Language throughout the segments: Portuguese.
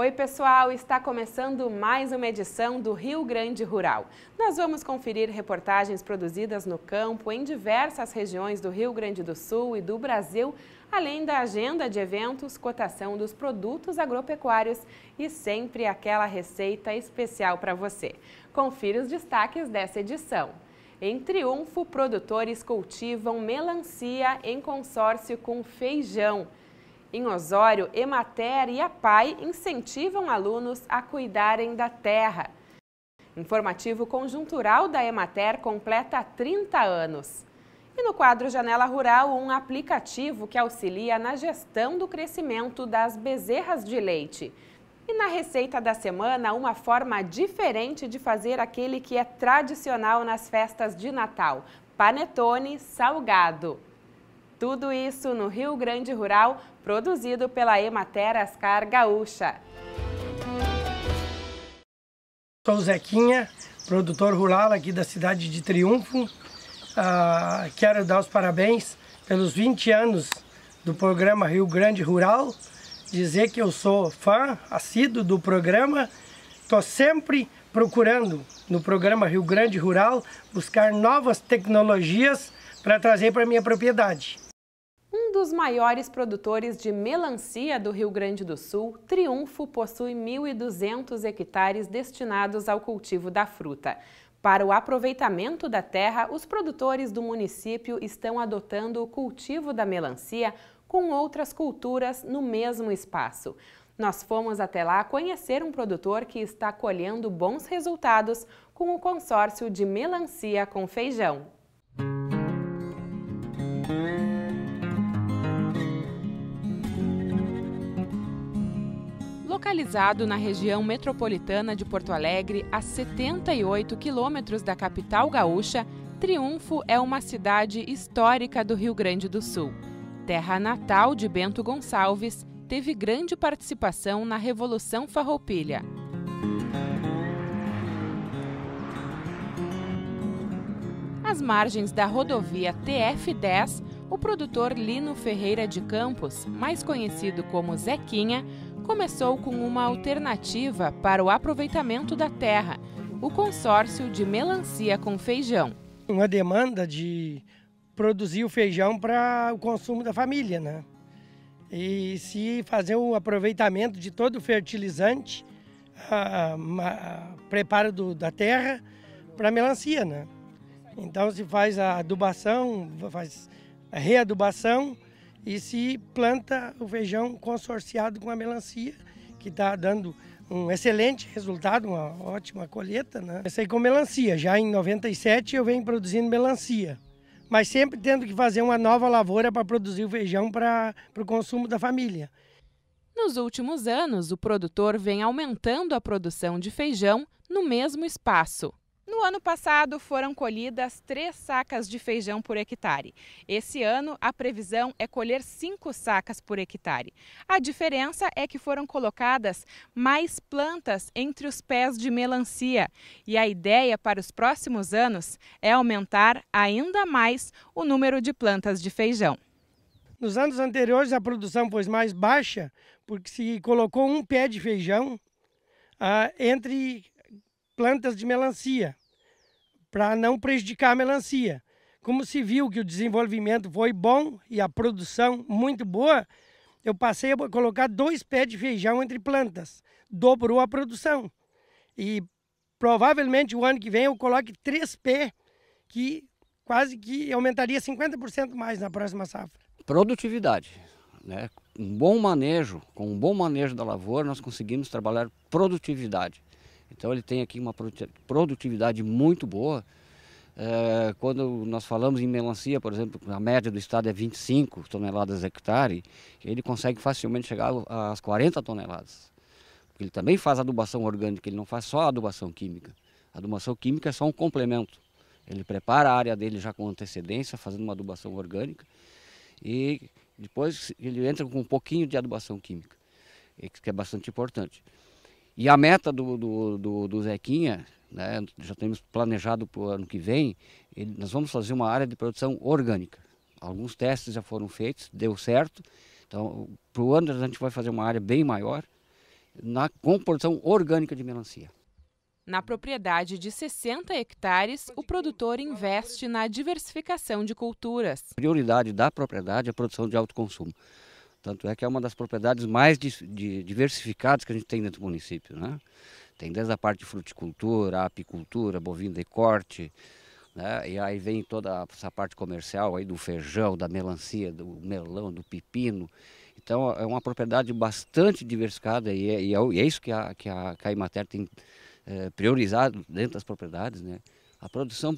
Oi, pessoal! Está começando mais uma edição do Rio Grande Rural. Nós vamos conferir reportagens produzidas no campo em diversas regiões do Rio Grande do Sul e do Brasil, além da agenda de eventos, cotação dos produtos agropecuários e sempre aquela receita especial para você. Confira os destaques dessa edição. Em Triunfo, produtores cultivam melancia em consórcio com feijão. Em Osório, Emater e a PAI incentivam alunos a cuidarem da terra. Informativo conjuntural da Emater completa 30 anos. E no quadro Janela Rural, um aplicativo que auxilia na gestão do crescimento das bezerras de leite. E na receita da semana, uma forma diferente de fazer aquele que é tradicional nas festas de Natal, panetone salgado. Tudo isso no Rio Grande Rural, produzido pela Emater Ascar Gaúcha. Sou Zequinha, produtor rural aqui da cidade de Triunfo. Ah, quero dar os parabéns pelos 20 anos do programa Rio Grande Rural. Dizer que eu sou fã assíduo do programa. Estou sempre procurando no programa Rio Grande Rural buscar novas tecnologias para trazer para minha propriedade. Um dos maiores produtores de melancia do Rio Grande do Sul, Triunfo possui 1.200 hectares destinados ao cultivo da fruta. Para o aproveitamento da terra, os produtores do município estão adotando o cultivo da melancia com outras culturas no mesmo espaço. Nós fomos até lá conhecer um produtor que está colhendo bons resultados com o consórcio de melancia com feijão. Localizado na região metropolitana de Porto Alegre, a 78 quilômetros da capital gaúcha, Triunfo é uma cidade histórica do Rio Grande do Sul. Terra natal de Bento Gonçalves, teve grande participação na Revolução Farroupilha. Às margens da rodovia TF10, o produtor Lino Ferreira de Campos, mais conhecido como Zequinha, começou com uma alternativa para o aproveitamento da terra, o consórcio de melancia com feijão. Uma demanda de produzir o feijão para o consumo da família, né? E se fazer o aproveitamento de todo o fertilizante, a, a, preparo do, da terra para melancia, né? Então se faz a adubação, faz a readubação e se planta o feijão consorciado com a melancia, que está dando um excelente resultado, uma ótima colheita. Né? Comecei com melancia, já em 97 eu venho produzindo melancia, mas sempre tendo que fazer uma nova lavoura para produzir o feijão para o consumo da família. Nos últimos anos, o produtor vem aumentando a produção de feijão no mesmo espaço. No ano passado, foram colhidas três sacas de feijão por hectare. Esse ano, a previsão é colher cinco sacas por hectare. A diferença é que foram colocadas mais plantas entre os pés de melancia. E a ideia para os próximos anos é aumentar ainda mais o número de plantas de feijão. Nos anos anteriores, a produção foi mais baixa, porque se colocou um pé de feijão ah, entre plantas de melancia para não prejudicar a melancia. Como se viu que o desenvolvimento foi bom e a produção muito boa, eu passei a colocar dois pés de feijão entre plantas. Dobrou a produção. E provavelmente o ano que vem eu coloque três pés, que quase que aumentaria 50% mais na próxima safra. Produtividade. Né? Um bom manejo, com um bom manejo da lavoura, nós conseguimos trabalhar produtividade. Então ele tem aqui uma produtividade muito boa. É, quando nós falamos em melancia, por exemplo, a média do estado é 25 toneladas hectare, ele consegue facilmente chegar às 40 toneladas. Porque ele também faz adubação orgânica, ele não faz só adubação química. A adubação química é só um complemento. Ele prepara a área dele já com antecedência, fazendo uma adubação orgânica, e depois ele entra com um pouquinho de adubação química, que é bastante importante. E a meta do, do, do, do Zequinha, né, já temos planejado para o ano que vem, ele, nós vamos fazer uma área de produção orgânica. Alguns testes já foram feitos, deu certo. Então, para o ano a gente vai fazer uma área bem maior, na composição orgânica de melancia. Na propriedade de 60 hectares, o produtor investe na diversificação de culturas. A prioridade da propriedade é a produção de alto consumo. Tanto é que é uma das propriedades mais diversificadas que a gente tem dentro do município. Né? Tem desde a parte de fruticultura, apicultura, bovino de corte, né? e aí vem toda essa parte comercial aí do feijão, da melancia, do melão, do pepino. Então é uma propriedade bastante diversificada e é, e é, e é isso que a, que a, que a Imater tem é, priorizado dentro das propriedades, né? A produção,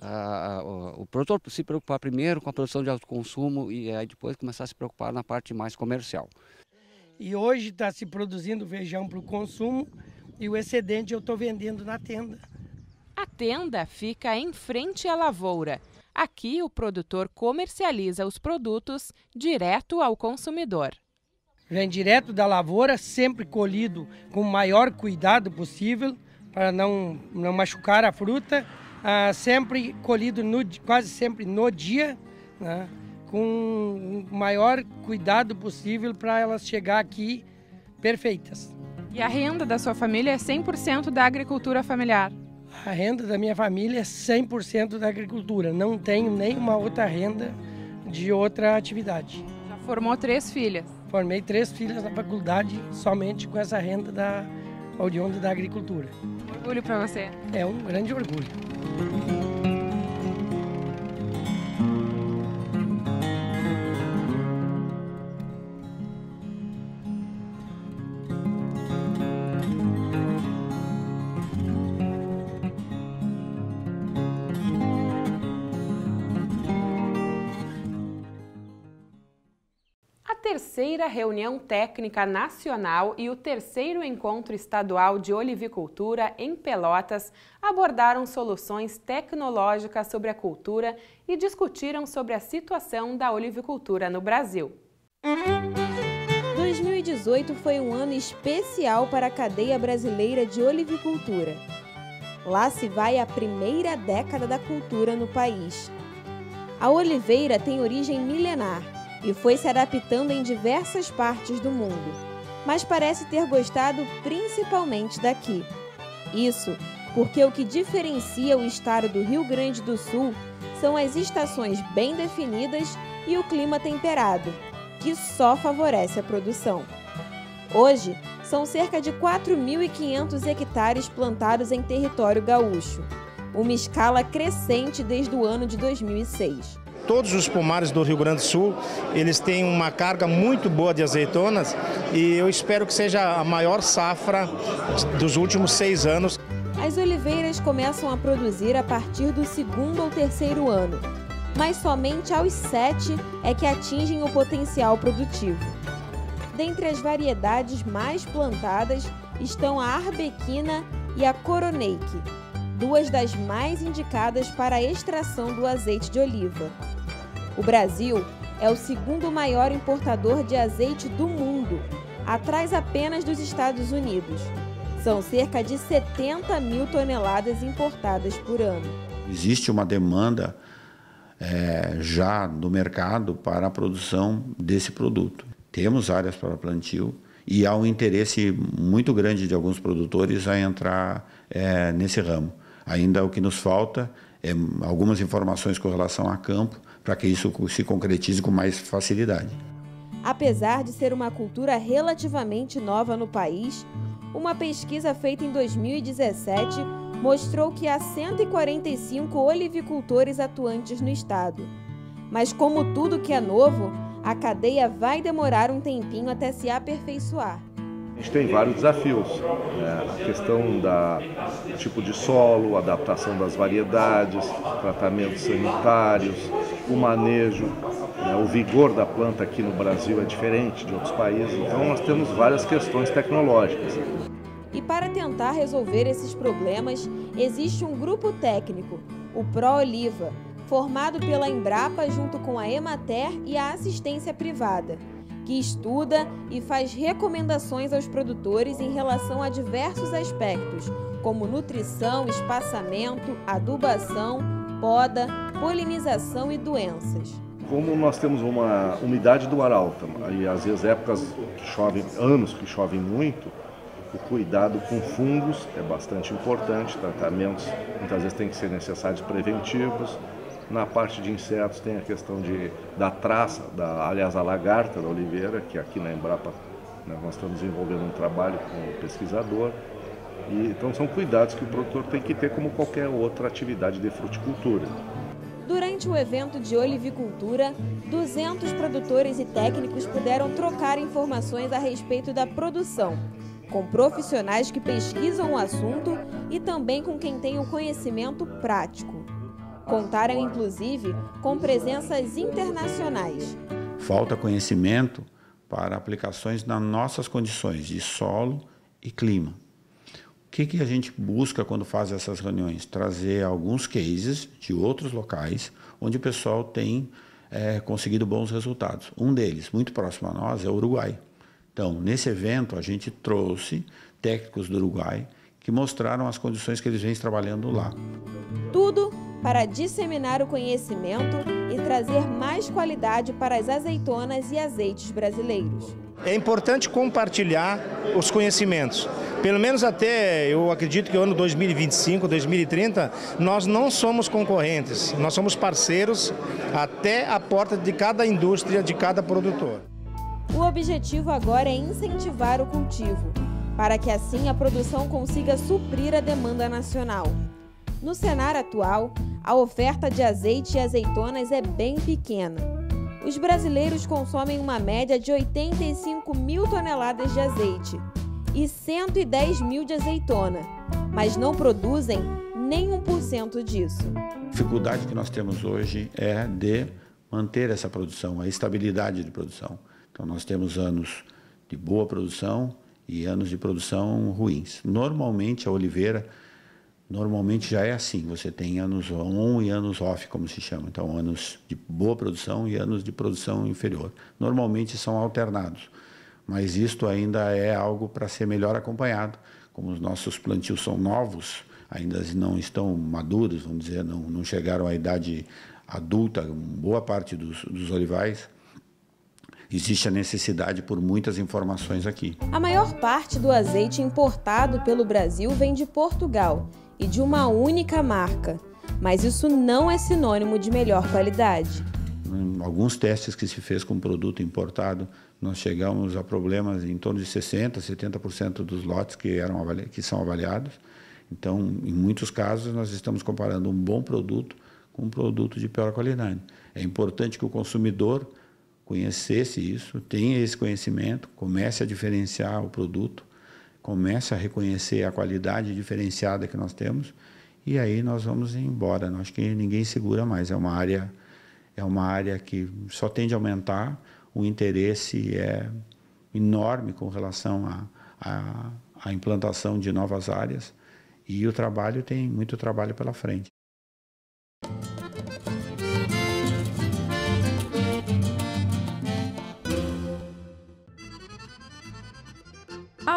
a, a, o, produtor se preocupar primeiro com a produção de alto consumo e aí depois começar a se preocupar na parte mais comercial. E hoje está se produzindo feijão para o consumo e o excedente eu estou vendendo na tenda. A tenda fica em frente à lavoura. Aqui o produtor comercializa os produtos direto ao consumidor. Vem direto da lavoura, sempre colhido com o maior cuidado possível para não, não machucar a fruta, ah, sempre colhido no, quase sempre no dia, né, com o maior cuidado possível para elas chegar aqui perfeitas. E a renda da sua família é 100% da agricultura familiar? A renda da minha família é 100% da agricultura, não tenho nenhuma outra renda de outra atividade. Já formou três filhas? Formei três filhas na faculdade somente com essa renda da oriunda da agricultura. Orgulho para você. É um grande orgulho. Terceira reunião técnica nacional e o terceiro encontro estadual de olivicultura em Pelotas abordaram soluções tecnológicas sobre a cultura e discutiram sobre a situação da olivicultura no Brasil. 2018 foi um ano especial para a cadeia brasileira de olivicultura. Lá se vai a primeira década da cultura no país. A oliveira tem origem milenar e foi se adaptando em diversas partes do mundo, mas parece ter gostado principalmente daqui. Isso porque o que diferencia o estado do Rio Grande do Sul são as estações bem definidas e o clima temperado, que só favorece a produção. Hoje, são cerca de 4.500 hectares plantados em território gaúcho, uma escala crescente desde o ano de 2006 todos os pomares do Rio Grande do Sul, eles têm uma carga muito boa de azeitonas e eu espero que seja a maior safra dos últimos seis anos. As oliveiras começam a produzir a partir do segundo ou terceiro ano, mas somente aos sete é que atingem o potencial produtivo. Dentre as variedades mais plantadas estão a arbequina e a coroneike, duas das mais indicadas para a extração do azeite de oliva. O Brasil é o segundo maior importador de azeite do mundo, atrás apenas dos Estados Unidos. São cerca de 70 mil toneladas importadas por ano. Existe uma demanda é, já no mercado para a produção desse produto. Temos áreas para plantio e há um interesse muito grande de alguns produtores a entrar é, nesse ramo. Ainda o que nos falta é algumas informações com relação a campo para que isso se concretize com mais facilidade. Apesar de ser uma cultura relativamente nova no país, uma pesquisa feita em 2017 mostrou que há 145 olivicultores atuantes no estado. Mas, como tudo que é novo, a cadeia vai demorar um tempinho até se aperfeiçoar. A gente tem vários desafios. Né? A questão da tipo de solo, adaptação das variedades, tratamentos sanitários, o manejo, né? o vigor da planta aqui no Brasil é diferente de outros países. Então nós temos várias questões tecnológicas. E para tentar resolver esses problemas, existe um grupo técnico, o ProOliva, formado pela Embrapa junto com a Emater e a assistência privada que estuda e faz recomendações aos produtores em relação a diversos aspectos, como nutrição, espaçamento, adubação, poda, polinização e doenças. Como nós temos uma umidade do ar alta e às vezes épocas que chovem, anos que chovem muito, o cuidado com fungos é bastante importante, tratamentos muitas vezes têm que ser necessários preventivos. Na parte de insetos tem a questão de, da traça, da, aliás, a lagarta da oliveira, que aqui na Embrapa né, nós estamos desenvolvendo um trabalho com o pesquisador. E, então são cuidados que o produtor tem que ter como qualquer outra atividade de fruticultura. Durante o evento de olivicultura, 200 produtores e técnicos puderam trocar informações a respeito da produção, com profissionais que pesquisam o assunto e também com quem tem o conhecimento prático. Contaram, inclusive, com presenças internacionais. Falta conhecimento para aplicações nas nossas condições de solo e clima. O que, que a gente busca quando faz essas reuniões? Trazer alguns cases de outros locais onde o pessoal tem é, conseguido bons resultados. Um deles, muito próximo a nós, é o Uruguai. Então, nesse evento, a gente trouxe técnicos do Uruguai que mostraram as condições que eles vêm trabalhando lá. Tudo para disseminar o conhecimento e trazer mais qualidade para as azeitonas e azeites brasileiros. É importante compartilhar os conhecimentos. Pelo menos até, eu acredito que o ano 2025, 2030, nós não somos concorrentes, nós somos parceiros até a porta de cada indústria, de cada produtor. O objetivo agora é incentivar o cultivo, para que assim a produção consiga suprir a demanda nacional. No cenário atual, a oferta de azeite e azeitonas é bem pequena. Os brasileiros consomem uma média de 85 mil toneladas de azeite e 110 mil de azeitona, mas não produzem nem 1% disso. A dificuldade que nós temos hoje é de manter essa produção, a estabilidade de produção. Então, nós temos anos de boa produção e anos de produção ruins. Normalmente, a oliveira Normalmente já é assim, você tem anos on e anos off, como se chama. Então, anos de boa produção e anos de produção inferior. Normalmente são alternados, mas isto ainda é algo para ser melhor acompanhado. Como os nossos plantios são novos, ainda não estão maduros, vamos dizer, não, não chegaram à idade adulta, boa parte dos, dos olivais, existe a necessidade por muitas informações aqui. A maior parte do azeite importado pelo Brasil vem de Portugal e de uma única marca, mas isso não é sinônimo de melhor qualidade. Em alguns testes que se fez com produto importado, nós chegamos a problemas em torno de 60, 70% dos lotes que eram que são avaliados. Então, em muitos casos, nós estamos comparando um bom produto com um produto de pior qualidade. É importante que o consumidor conhecesse isso, tenha esse conhecimento, comece a diferenciar o produto comece a reconhecer a qualidade diferenciada que nós temos e aí nós vamos embora. Acho que ninguém segura mais. É uma área é uma área que só tende a aumentar. O interesse é enorme com relação à a, a, a, implantação de novas áreas e o trabalho tem muito trabalho pela frente.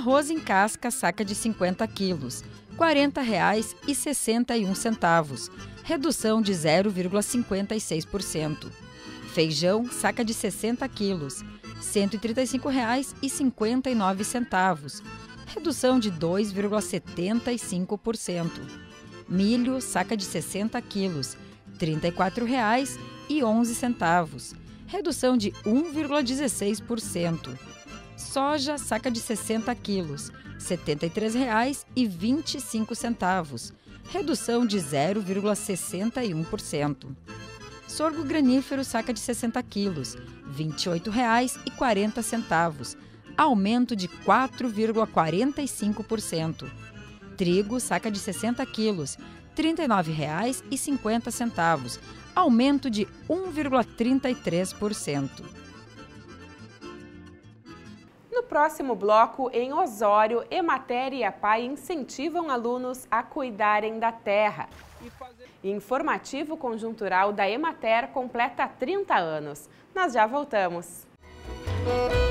Arroz em casca saca de 50 quilos, R$ 40,61, redução de 0,56%. Feijão saca de 60 quilos, R$ 135,59, redução de 2,75%. Milho saca de 60 quilos, R$ 34,11, redução de 1,16%. Soja, saca de 60 quilos, R$ 73,25, redução de 0,61%. Sorgo granífero, saca de 60 quilos, R$ 28,40, aumento de 4,45%. Trigo, saca de 60 quilos, R$ 39,50, aumento de 1,33%. Próximo bloco, em Osório, Emater e a PAI incentivam alunos a cuidarem da terra. Informativo conjuntural da Emater completa 30 anos. Nós já voltamos. Música